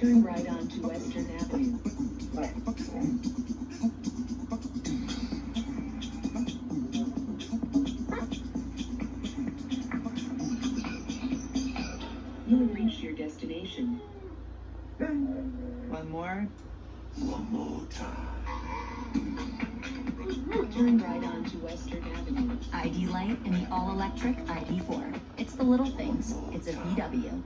Turn right onto Western Avenue. You have reached your destination. One more. One more time. Turn right onto Western Avenue. ID Light and the all-electric ID4. The little things. It's a VW.